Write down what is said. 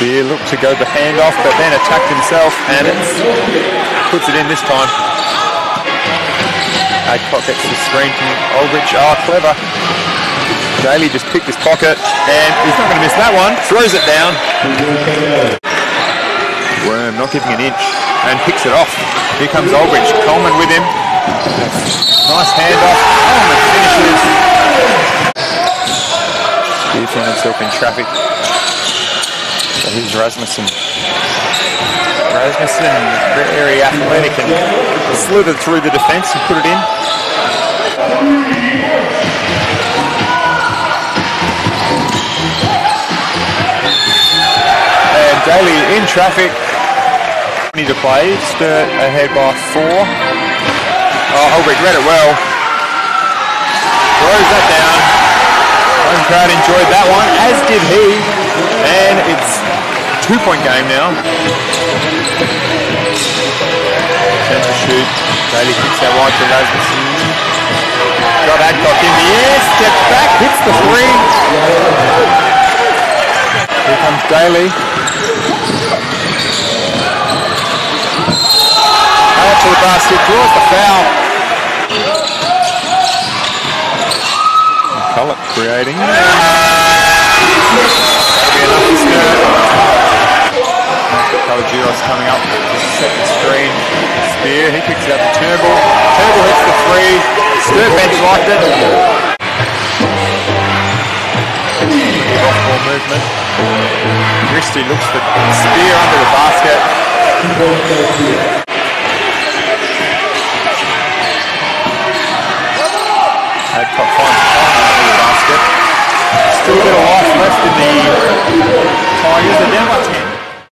Spear looked to go the handoff, but then attacked himself, and it puts it in this time. Adcock gets the screen from Aldrich. Oh, clever. Daly just picked his pocket, and he's not going to miss that one. Throws it down. Worm not giving an inch, and picks it off. Here comes Aldrich. Coleman with him. Nice handoff. Coleman finishes. Spear found himself in traffic. So here's Rasmussen. Rasmussen, very athletic and slithered through the defence and put it in. And Daly in traffic. Need to play. Sturt ahead by four. Oh, Holbrook read it well. Throws that down. Home crowd enjoyed that one, as did he. And two-point game now. Turn to shoot. Daly kicks out wide to Rasmussen. Got Adcock in the air, steps back, hits the three. Here comes Daly. Out to the basket, draws the foul. McCulloch creating. That'll be enough. Kalagiros coming up to set the screen. Spear, he picks it to Turnbull. Turnbull hits the three. Sturt bench liked it. Off ball movement. Christie looks for Spear under the basket. Adcock finds under the basket. Still a bit of life left in the Tigers. They're down by